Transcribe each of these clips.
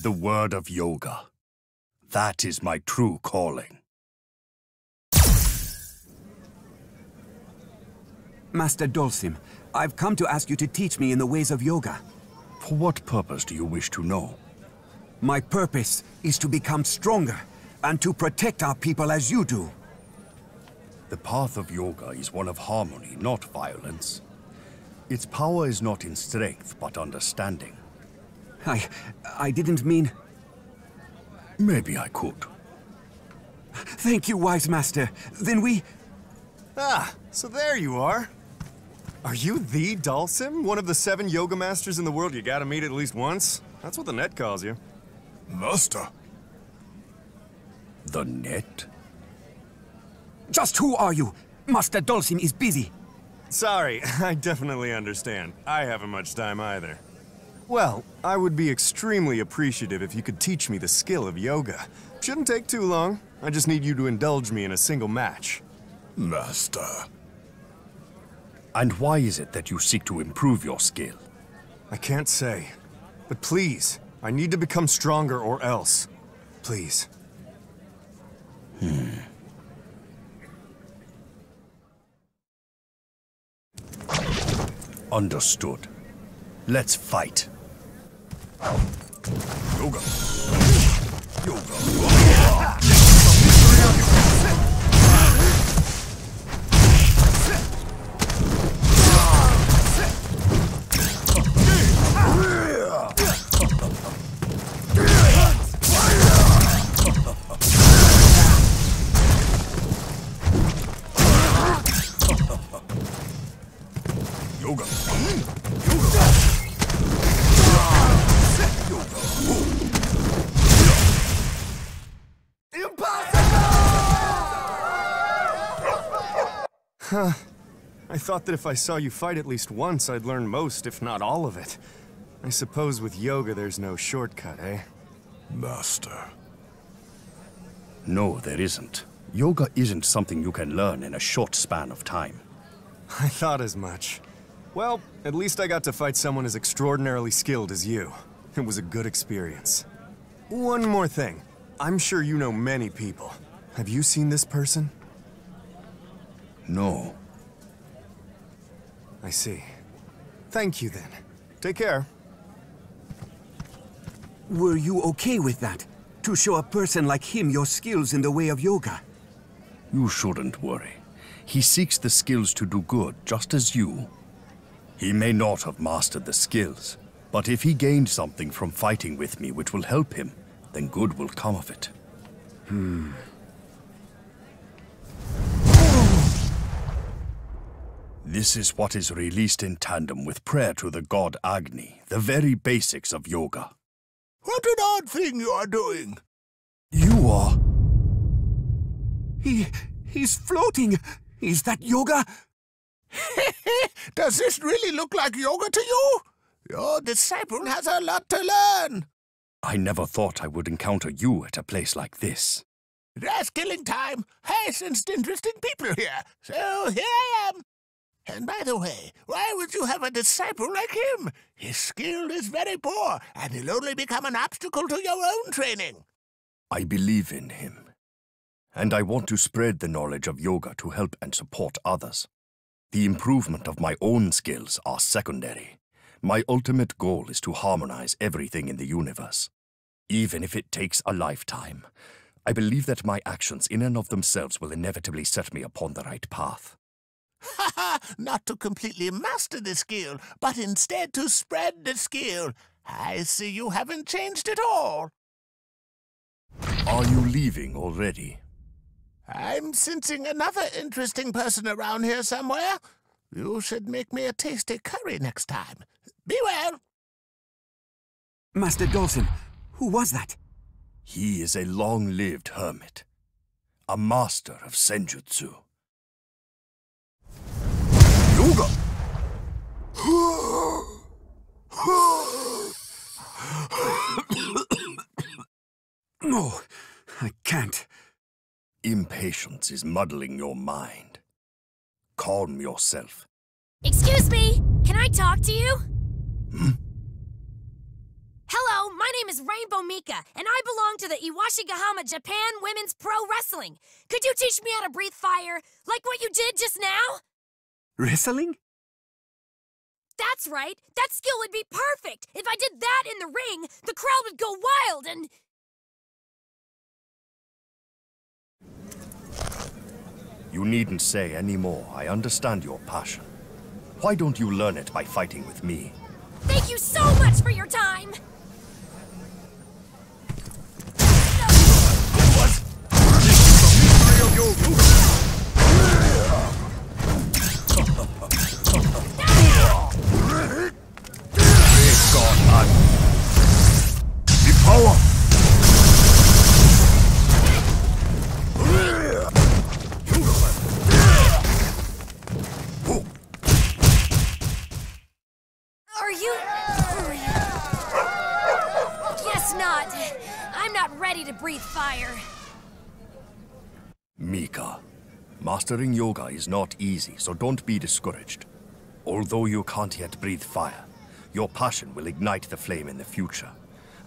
spread the word of yoga. That is my true calling. Master Dhalsim, I've come to ask you to teach me in the ways of yoga. For what purpose do you wish to know? My purpose is to become stronger and to protect our people as you do. The path of yoga is one of harmony, not violence. Its power is not in strength, but understanding. I... I didn't mean... Maybe I could. Thank you, wise master. Then we... Ah, so there you are. Are you the Dhalsim? One of the seven yoga masters in the world you gotta meet at least once? That's what the net calls you. Master. The net? Just who are you? Master Dhalsim is busy. Sorry, I definitely understand. I haven't much time either. Well, I would be extremely appreciative if you could teach me the skill of yoga. Shouldn't take too long. I just need you to indulge me in a single match. Master. And why is it that you seek to improve your skill? I can't say. But please, I need to become stronger or else. Please. Hmm. Understood. Let's fight. Yoga. Yoga. Yoga. Huh. I thought that if I saw you fight at least once, I'd learn most, if not all of it. I suppose with yoga there's no shortcut, eh? Master. No, there isn't. Yoga isn't something you can learn in a short span of time. I thought as much. Well, at least I got to fight someone as extraordinarily skilled as you. It was a good experience. One more thing. I'm sure you know many people. Have you seen this person? No. I see. Thank you then. Take care. Were you okay with that? To show a person like him your skills in the way of yoga? You shouldn't worry. He seeks the skills to do good, just as you. He may not have mastered the skills, but if he gained something from fighting with me which will help him, then good will come of it. Hmm. This is what is released in tandem with prayer to the god Agni, the very basics of yoga. What an odd thing you are doing. You are... He... he's floating. Is that yoga? Does this really look like yoga to you? Your disciple has a lot to learn. I never thought I would encounter you at a place like this. That's killing time. I sensed interesting people here, so here I am. And by the way, why would you have a disciple like him? His skill is very poor, and he'll only become an obstacle to your own training. I believe in him. And I want to spread the knowledge of yoga to help and support others. The improvement of my own skills are secondary. My ultimate goal is to harmonize everything in the universe. Even if it takes a lifetime, I believe that my actions in and of themselves will inevitably set me upon the right path. Ha ha! Not to completely master the skill, but instead to spread the skill. I see you haven't changed at all. Are you leaving already? I'm sensing another interesting person around here somewhere. You should make me a tasty curry next time. Be well. Master Dhalsim, who was that? He is a long-lived hermit. A master of Senjutsu. Yoga! No, I can't. Impatience is muddling your mind. Calm yourself. Excuse me, can I talk to you? Hmm? Hello, my name is Rainbow Mika, and I belong to the Iwashigahama Japan Women's Pro Wrestling. Could you teach me how to breathe fire, like what you did just now? Wrestling? That's right. That skill would be perfect. If I did that in the ring, the crowd would go wild and. You needn't say any more. I understand your passion. Why don't you learn it by fighting with me? Thank you so much for your time! You. Guess not. I'm not ready to breathe fire. Mika, mastering yoga is not easy, so don't be discouraged. Although you can't yet breathe fire, your passion will ignite the flame in the future.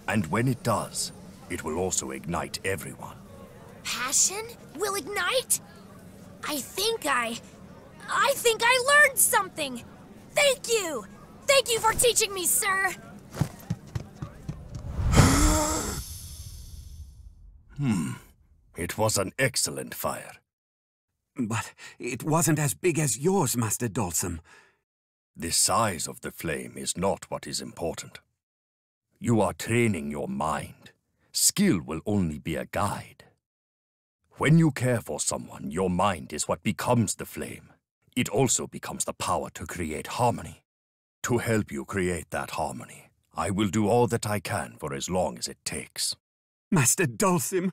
And when it does, it will also ignite everyone. Passion? Will ignite? I think I. I think I learned something! Thank you! Thank you for teaching me, sir! Hmm. It was an excellent fire. But it wasn't as big as yours, Master Dhalsim. The size of the flame is not what is important. You are training your mind. Skill will only be a guide. When you care for someone, your mind is what becomes the flame. It also becomes the power to create harmony. To help you create that harmony, I will do all that I can for as long as it takes. Master Dhalsim,